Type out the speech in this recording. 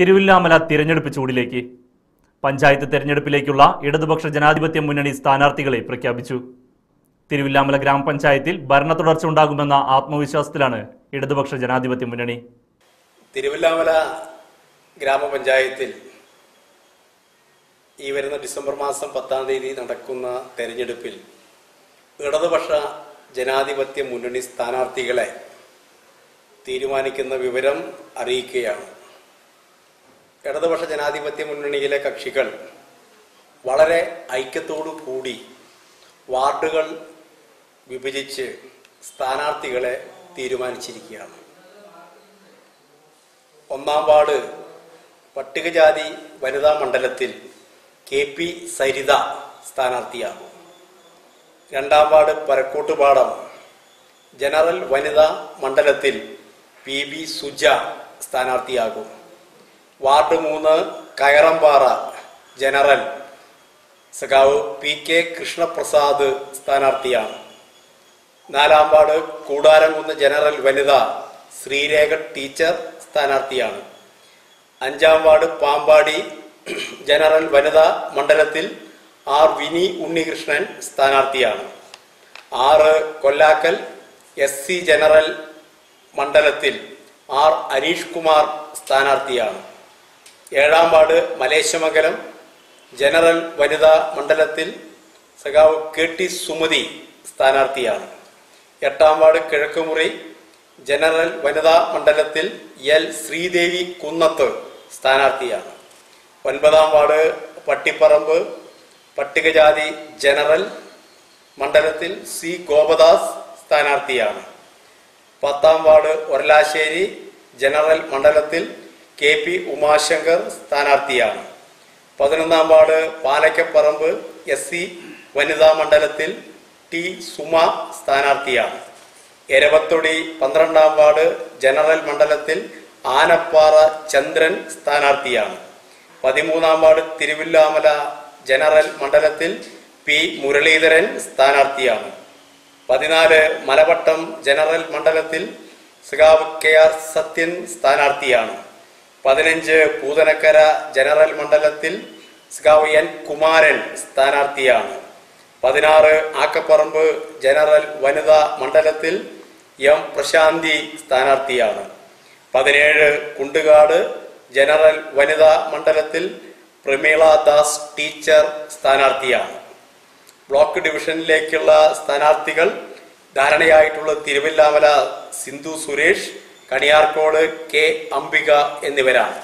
തിരുവില്ലാമല തിരഞ്ഞെടുപ്പ് ചൂടിലേക്ക്. പഞ്ചായത്ത് തെരഞ്ഞെടുപ്പിലേക്കുള്ള ഇടതുപക്ഷ ജനാധിപത്യ മുന്നണി സ്ഥാനാർത്ഥികളെ പ്രഖ്യാപിച്ചു. തിരുവില്ലാമല ഗ്രാമപഞ്ചായത്തിൽ ഭരണ തുടർച്ച ഉണ്ടാകുമെന്ന ആത്മവിശ്വാസത്തിലാണ് ഇടതുപക്ഷ ജനാധിപത്യ മുന്നണി. തിരുവല്ലാമല ഗ്രാമപഞ്ചായത്തിൽ ഈ വരുന്ന ഡിസംബർ മാസം പത്താം തീയതി നടക്കുന്ന തെരഞ്ഞെടുപ്പിൽ ഇടതുപക്ഷ ജനാധിപത്യ മുന്നണി സ്ഥാനാർത്ഥികളെ തീരുമാനിക്കുന്ന വിവരം അറിയിക്കുകയാണ്. ഇടതുപക്ഷ ജനാധിപത്യ മുന്നണിയിലെ കക്ഷികൾ വളരെ ഐക്യത്തോടു കൂടി വാർഡുകൾ വിഭജിച്ച് സ്ഥാനാർത്ഥികളെ തീരുമാനിച്ചിരിക്കുകയാണ്. ഒന്നാം വാർഡ് പട്ടികജാതി വനിതാ മണ്ഡലത്തിൽ കെ പി സരിത സ്ഥാനാർത്ഥിയാകും. രണ്ടാം വാർഡ് പരക്കോട്ടുപാടം ജനറൽ വനിതാ മണ്ഡലത്തിൽ പി ബി സുജ സ്ഥാനാർത്ഥിയാകും. വാർഡ് മൂന്ന് കയറമ്പാറ ജനറൽ. സഖാവ് പി കെ കൃഷ്ണപ്രസാദ് സ്ഥാനാർത്ഥിയാണ്. നാലാം വാർഡ് കൂടാരംകുന്ന് ജനറൽ വനിത ശ്രീരേഖ ടീച്ചർ സ്ഥാനാർത്ഥിയാണ്. അഞ്ചാം വാർഡ് പാമ്പാടി ജനറൽ വനിതാ മണ്ഡലത്തിൽ ആർ വിനി ഉണ്ണികൃഷ്ണൻ സ്ഥാനാർത്ഥിയാണ്. ആറ് കൊല്ലാക്കൽ എസ് സി ജനറൽ മണ്ഡലത്തിൽ ആർ അനീഷ് കുമാർ സ്ഥാനാർത്ഥിയാണ്. ഏഴാം വാർഡ് മലേശമംഗലം ജനറൽ വനിതാ മണ്ഡലത്തിൽ സഖാവ് കെ ടി സുമതി സ്ഥാനാർത്ഥിയാണ്. എട്ടാം വാർഡ് കിഴക്കുമുറി ജനറൽ വനിതാ മണ്ഡലത്തിൽ എൽ ശ്രീദേവി കുന്നത്ത് സ്ഥാനാർത്ഥിയാണ്. ഒൻപതാം വാർഡ് പട്ടിപ്പറമ്പ് പട്ടികജാതി ജനറൽ മണ്ഡലത്തിൽ സി ഗോപദാസ് സ്ഥാനാർത്ഥിയാണ്. പത്താം വാർഡ് ഒരലാശ്ശേരി ജനറൽ മണ്ഡലത്തിൽ കെ പി ഉമാശങ്കർ സ്ഥാനാർത്ഥിയാണ്. പതിനൊന്നാം വാർഡ് പാലക്കപ്പറമ്പ് എസ് സി വനിതാ മണ്ഡലത്തിൽ ടി സുമ സ്ഥാനാർത്ഥിയാണ്. എരവത്തൊടി പന്ത്രണ്ടാം വാർഡ് ജനറൽ മണ്ഡലത്തിൽ ആനപ്പാറ ചന്ദ്രൻ സ്ഥാനാർത്ഥിയാണ്. പതിമൂന്നാം വാർഡ് തിരുവില്ലാമല ജനറൽ മണ്ഡലത്തിൽ പി മുരളീധരൻ സ്ഥാനാർത്ഥിയാണ്. പതിനാല് മലവട്ടം ജനറൽ മണ്ഡലത്തിൽ സഖാവ് കെ ആർ സത്യൻ സ്ഥാനാർത്ഥിയാണ്. പതിനഞ്ച് പൂതനക്കര ജനറൽ മണ്ഡലത്തിൽ എൻ കുമാരൻ സ്ഥാനാർത്ഥിയാണ്. പതിനാറ് ആക്കപ്പറമ്പ് ജനറൽ വനിതാ മണ്ഡലത്തിൽ എം പ്രശാന്തി സ്ഥാനാർത്ഥിയാണ്. പതിനേഴ് കുണ്ടുകാട് ജനറൽ വനിതാ മണ്ഡലത്തിൽ പ്രമീള ദാസ് ടീച്ചർ സ്ഥാനാർത്ഥിയാണ്. ബ്ലോക്ക് ഡിവിഷനിലേക്കുള്ള സ്ഥാനാർത്ഥികൾ ധാരണയായിട്ടുള്ള തിരുവല്ലാമല സിന്ധു സുരേഷ് കണിയാർക്കോട് കെ അംബിക എന്നിവരാണ്.